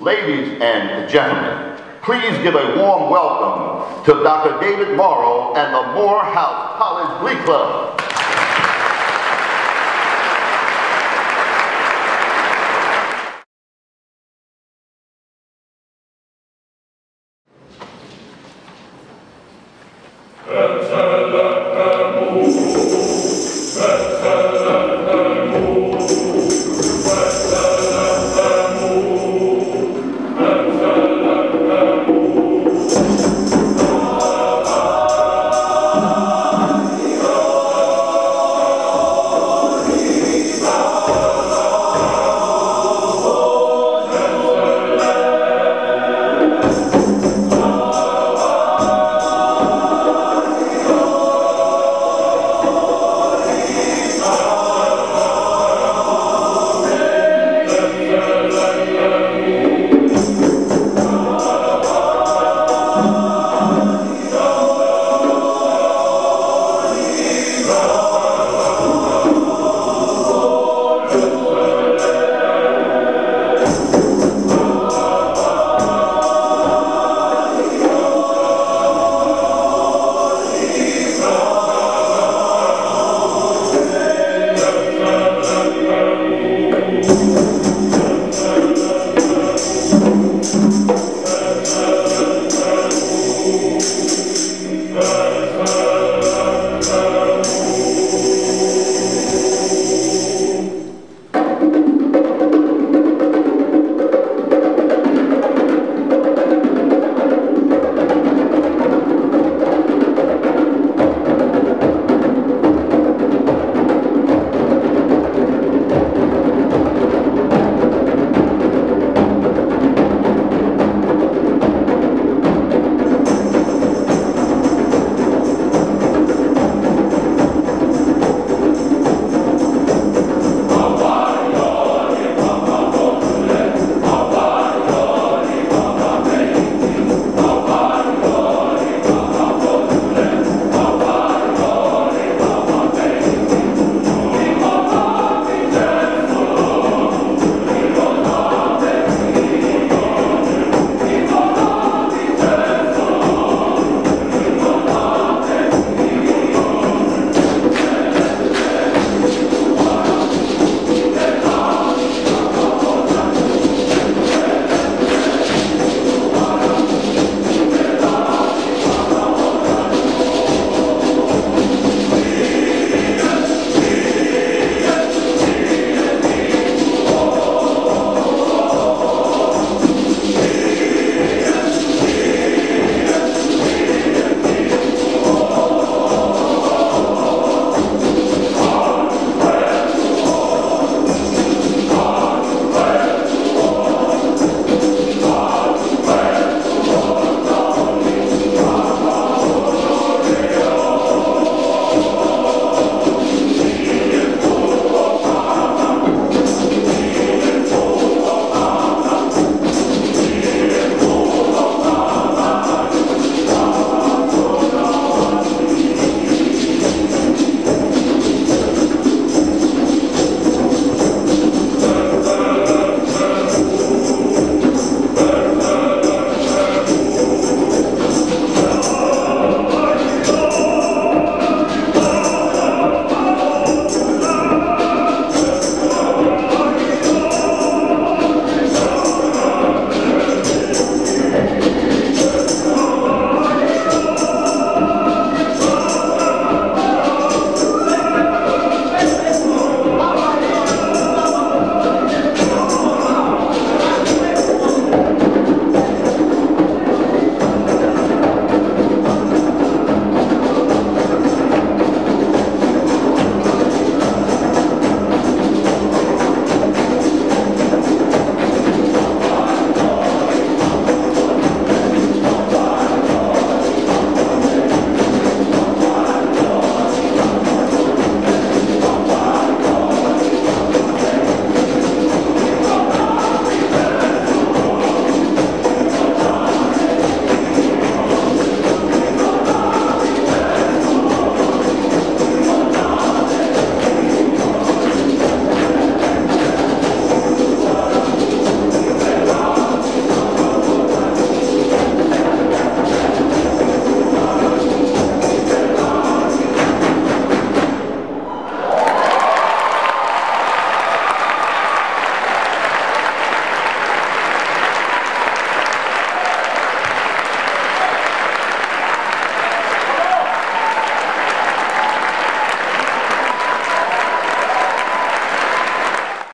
Ladies and gentlemen, please give a warm welcome to Dr. David Morrow and the Morehouse College Glee Club.